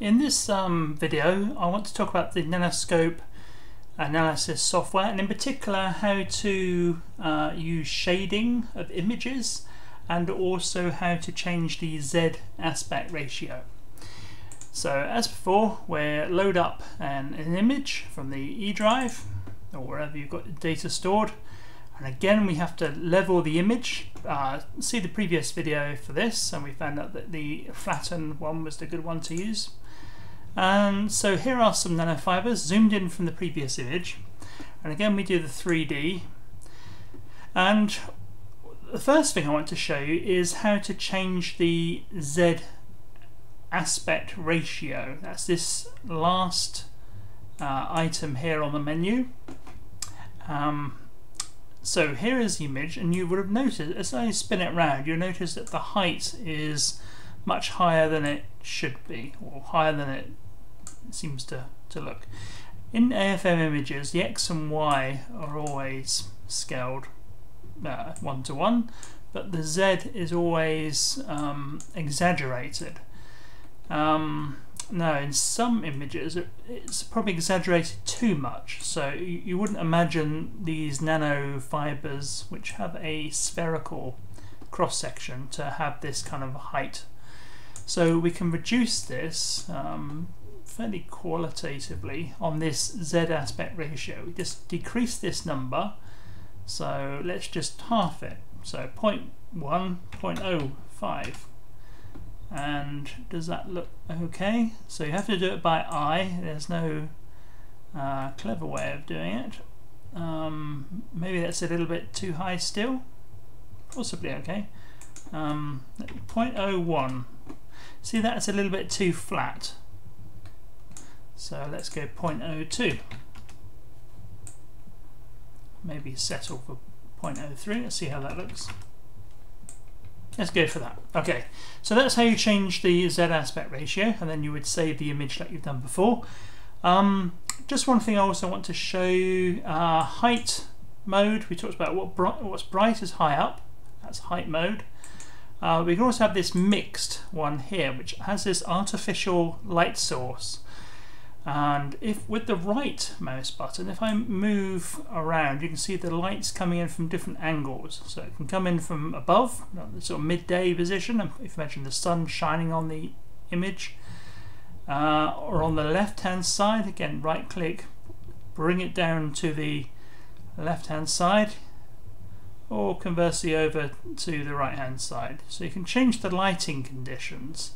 in this um, video I want to talk about the Nanoscope analysis software and in particular how to uh, use shading of images and also how to change the Z aspect ratio. So as before we load up an, an image from the E drive or wherever you've got data stored and again we have to level the image uh, see the previous video for this and we found out that the flatten one was the good one to use and so here are some nanofibers zoomed in from the previous image. And again, we do the 3D. And the first thing I want to show you is how to change the Z aspect ratio. That's this last uh, item here on the menu. Um, so here is the image, and you would have noticed as I spin it around, you'll notice that the height is much higher than it should be, or higher than it seems to, to look. In AFM images, the X and Y are always scaled uh, one to one, but the Z is always um, exaggerated. Um, now, in some images, it's probably exaggerated too much, so you, you wouldn't imagine these nanofibers, which have a spherical cross section, to have this kind of height. So we can reduce this um, fairly qualitatively on this Z aspect ratio. We just decrease this number, so let's just half it. So 0 0.1, 0.05. And does that look okay? So you have to do it by eye, there's no uh, clever way of doing it. Um, maybe that's a little bit too high still, possibly okay. Um, 0.01, see that's a little bit too flat. So let's go 0.02. Maybe settle for 0.03. Let's see how that looks. Let's go for that. Okay, so that's how you change the Z aspect ratio, and then you would save the image like you've done before. Um, just one thing I also want to show you, uh, height mode. We talked about what what's bright is high up. That's height mode. Uh, we can also have this mixed one here, which has this artificial light source. And if with the right mouse button if I move around you can see the lights coming in from different angles. So it can come in from above the sort of midday position if you imagine the sun shining on the image. Uh, or on the left hand side again right click bring it down to the left hand side or conversely over to the right hand side so you can change the lighting conditions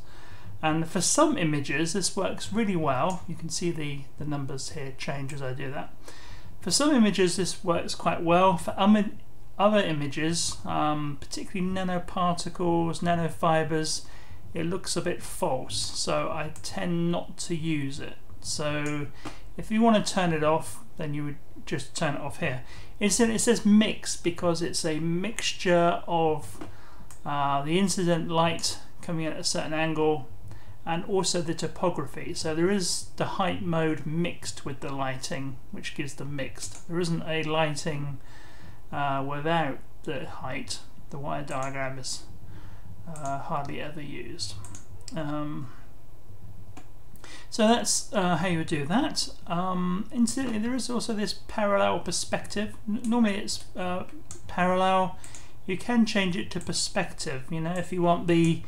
and for some images, this works really well. You can see the, the numbers here change as I do that. For some images, this works quite well. For other images, um, particularly nanoparticles, nanofibers, it looks a bit false. So I tend not to use it. So if you want to turn it off, then you would just turn it off here. Instead, it says mix because it's a mixture of uh, the incident light coming in at a certain angle and also the topography. So there is the height mode mixed with the lighting, which gives the mixed. There isn't a lighting uh, without the height. The wire diagram is uh, hardly ever used. Um, so that's uh, how you would do that. Um, incidentally, there is also this parallel perspective. N normally it's uh, parallel. You can change it to perspective. You know, if you want the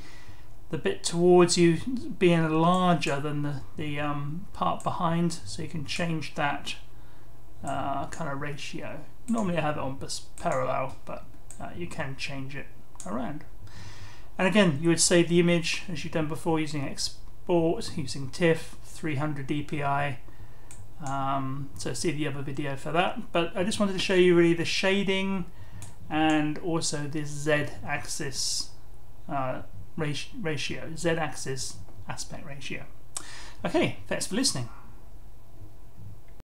the bit towards you being larger than the, the um, part behind so you can change that uh, kind of ratio. Normally I have it on parallel but uh, you can change it around. And again you would save the image as you've done before using export, using TIFF, 300 dpi um, so see the other video for that but I just wanted to show you really the shading and also this Z axis uh, ratio, z-axis aspect ratio. Okay, thanks for listening.